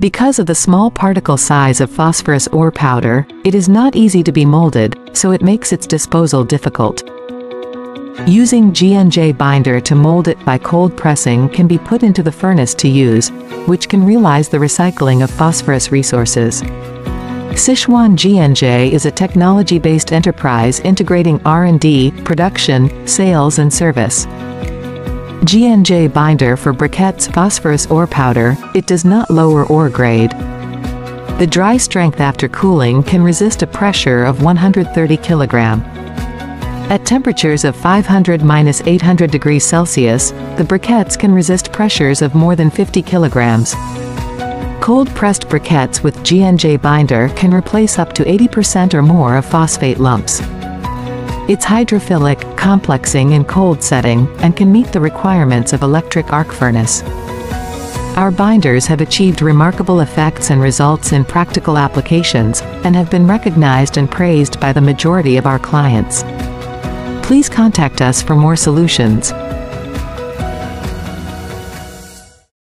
Because of the small particle size of phosphorus ore powder, it is not easy to be molded, so it makes its disposal difficult. Using Jianjie binder to mold it by cold pressing can be put into the furnace to use, which can realize the recycling of phosphorus resources. Sichuan Jianjie is a technology-based enterprise integrating R&D, production, sales and service. Jianjie binder for briquettes phosphorus ore powder, it does not lower ore grade. The dry strength after cooling can resist a pressure of 130 kg. At temperatures of 500-800 degrees Celsius, the briquettes can resist pressures of more than 50 kilograms. Cold-pressed briquettes with Jianjie binder can replace up to 80% or more of phosphate lumps. It's hydrophilic, complexing in cold setting, and can meet the requirements of electric arc furnace. Our binders have achieved remarkable effects and results in practical applications, and have been recognized and praised by the majority of our clients. Please contact us for more solutions.